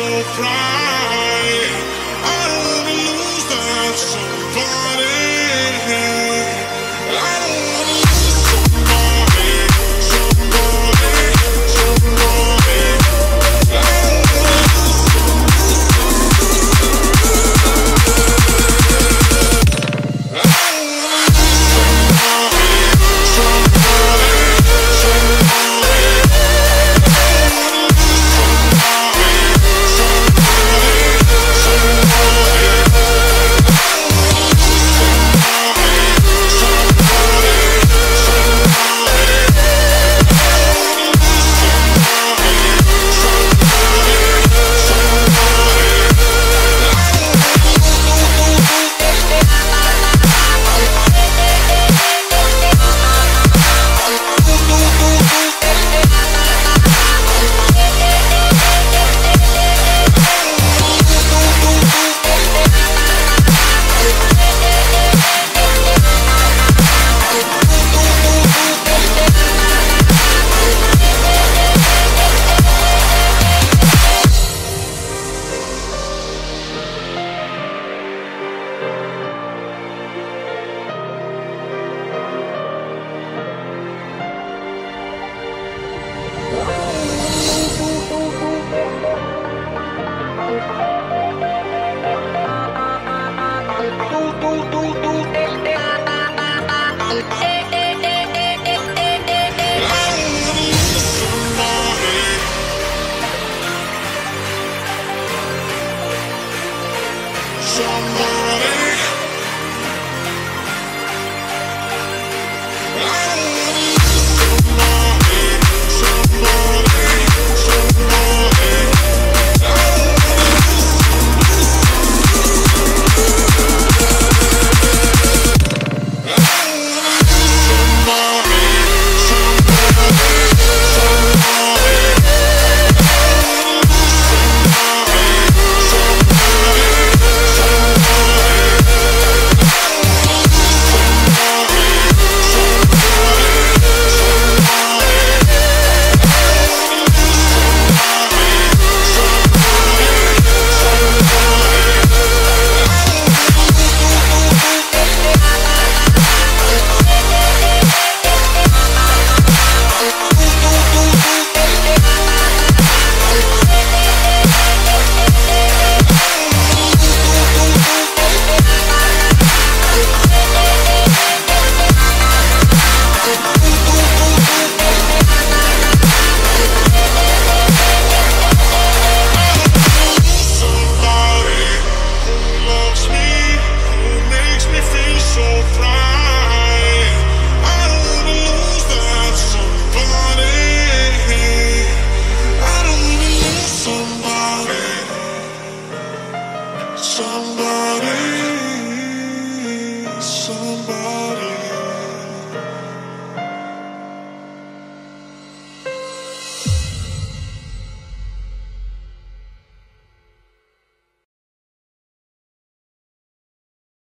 so bright. I wanna lose that so bright. somebody